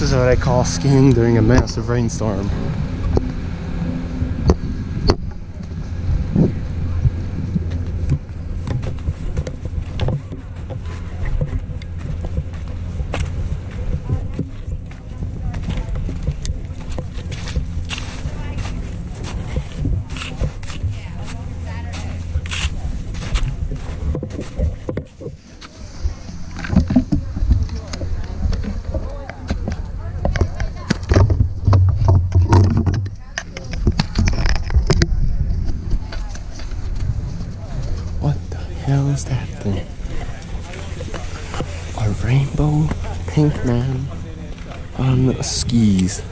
This is what I call skiing during a massive rainstorm. What the hell is that thing? A rainbow pink man on skis.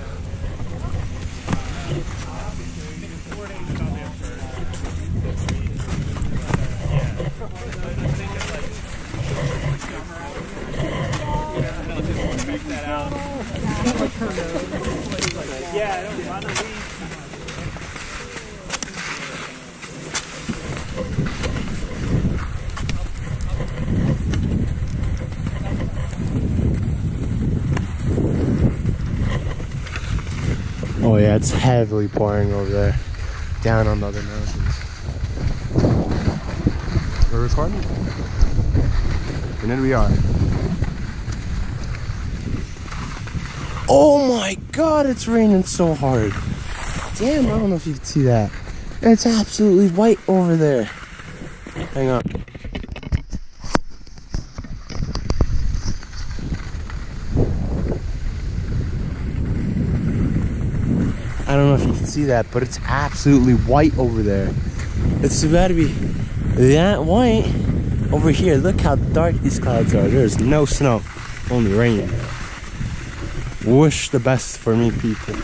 Oh yeah, it's mm-hmm. heavily pouring over there, down on the other mountains. We're recording? And then we are. Oh my god, it's raining so hard. Damn, I don't know if you can see that. It's absolutely white over there. Hang on. I don't know if you can see that, but it's absolutely white over there. It's about to be that white over here. Look how dark these clouds are. There's no snow, only rain. Wish the best for me, people.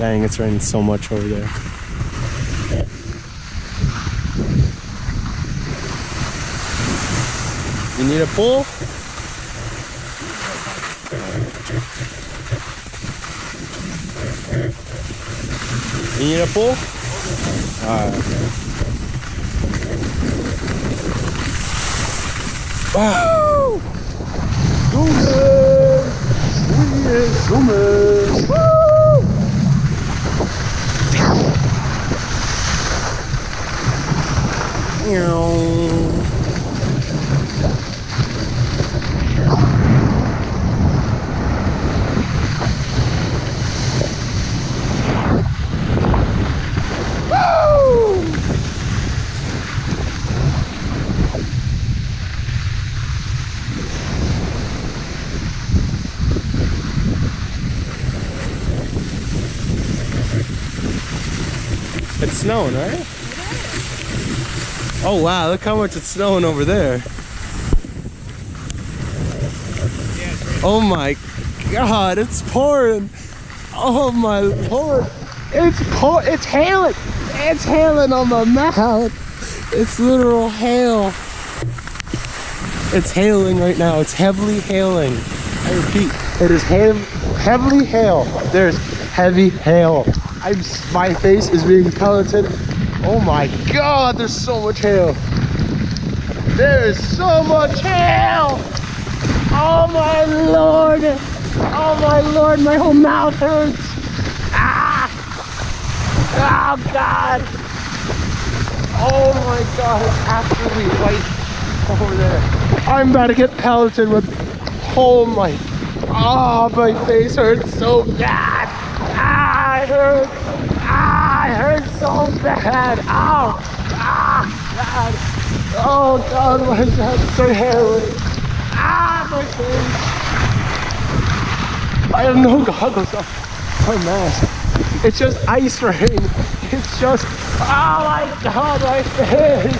Dang, it's raining so much over there. You need a pull? You need a pull? Alright. Wow! Zoomers! We is It's snowing, right? Oh wow, look how much it's snowing over there. Oh my god, it's pouring. Oh my lord. It's pour it's hailing. It's hailing on my mouth. It's literal hail. It's hailing right now. It's heavily hailing. I repeat, it is heavily hail. There's heavy hail. I'm my face is being pelleted. Oh my god, there's so much hail. There is so much hail. Oh my lord. Oh my lord, my whole mouth hurts. Ah! Oh god. Oh my god, it's absolutely white over there. I'm about to get pelleted with oh my oh my face hurts so bad. Ah it hurts. Ah hurts so bad. Ow! Ah, God. Oh, God, is that so hairy? Ah, my face. I have no goggles on. Oh, mask. It's just ice rain. It's just, oh my God, my face.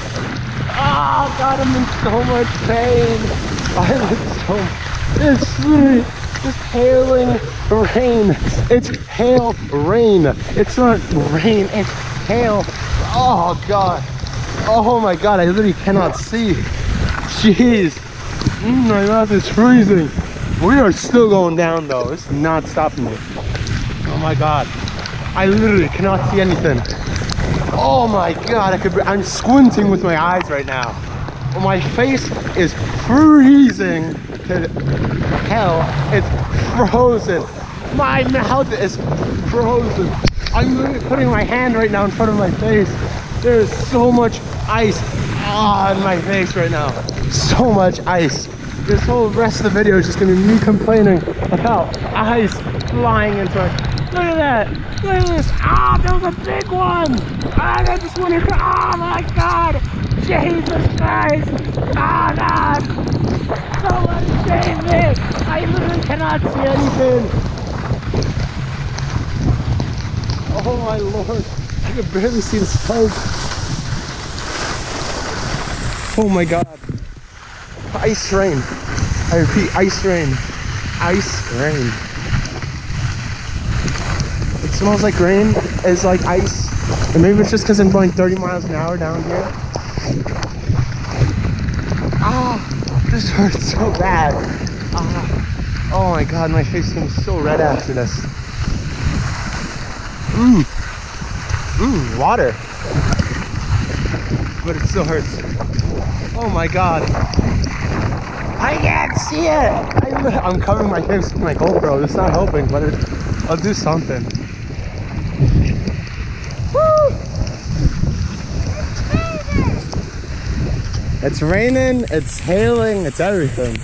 Oh, God, I'm in so much pain. I'm in so, it's literally just hailing rain. It's hail rain. It's not rain, it's hail. Oh God. Oh my God, I literally cannot see. Jeez. Mm, my mouth is freezing. We are still going down though. It's not stopping me. Oh my God. I literally cannot see anything. Oh my God, I could, I'm squinting with my eyes right now. My face is freezing hell. It's frozen. My mouth is frozen. I'm literally putting my hand right now in front of my face. There is so much ice on my face right now. So much ice. This whole rest of the video is just gonna be me complaining about ice flying into my Look at that. Look at this. Ah, that was a big one. Ah, I just went across. Oh my god. Jesus Christ. Ah, God. Someone save me. I literally cannot see anything. Oh my lord. I can barely see the smoke. Oh my god. Ice rain. I repeat, ice rain. Ice rain. It smells like rain. It's like ice. And maybe it's just because I'm going 30 miles an hour down here. Ah, this hurts so bad. Ah, oh my god, my face is so red after this. Mmm. Mmm, water. But it still hurts. Oh my god. I can't see it! I, am covering my face with my GoPro. It's not helping, but it, I'll do something. It's raining, it's hailing, it's everything.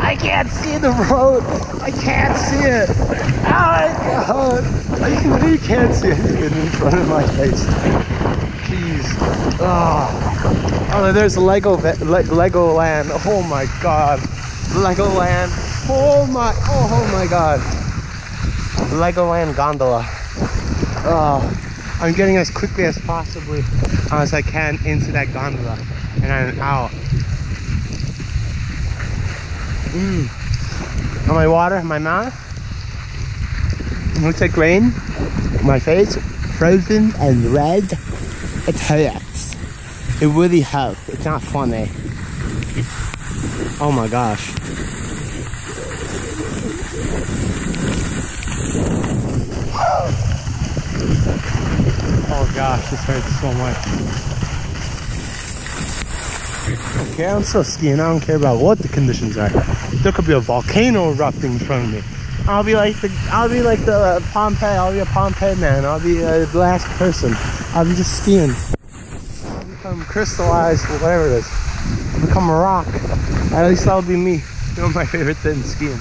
I can't see the road. I can't see it. Oh my god. I literally can't see anything in front of my face. Jeez. Oh, oh there's Lego Le Legoland. Oh my god. Legoland. Oh my oh, oh my god. Legoland gondola. Oh, I'm getting as quickly as possibly as I can into that gondola. And I'm out. Mm. On my water, my mouth. Looks like rain. My face, frozen and red. It hurts. It really hurts. It's not funny. Oh my gosh. Oh gosh, this hurts so much. Okay, I'm still skiing. I don't care about what the conditions are. There could be a volcano erupting in front of me. I'll be like the I'll be like the uh, Pompeii. I'll be a Pompeii man. I'll be uh, the last person. I'll be just skiing. Become crystallized, whatever it is. I'll become a rock. At least that'll be me. Know my favorite thing, skiing.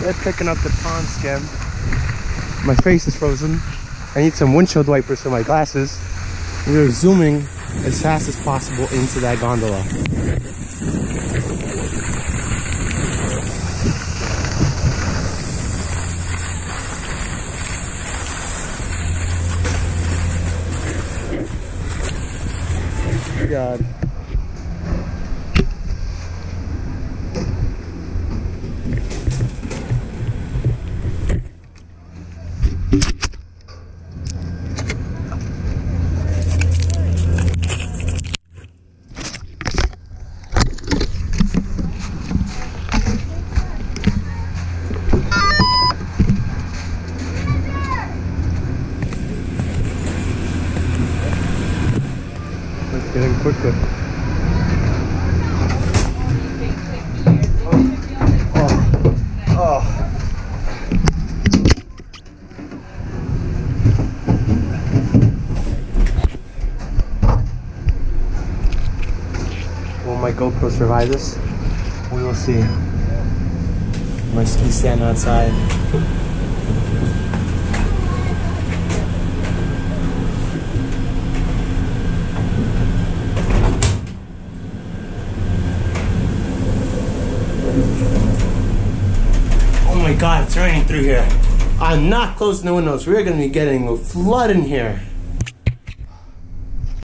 They're picking up the pond skim. My face is frozen. I need some windshield wipers for my glasses. We're zooming as fast as possible into that gondola. God. getting quicker. Oh. Oh. GoPro survive this. We will see. My ski stand outside. Oh my god, it's raining through here. I'm not closing the windows. We're gonna be getting a flood in here.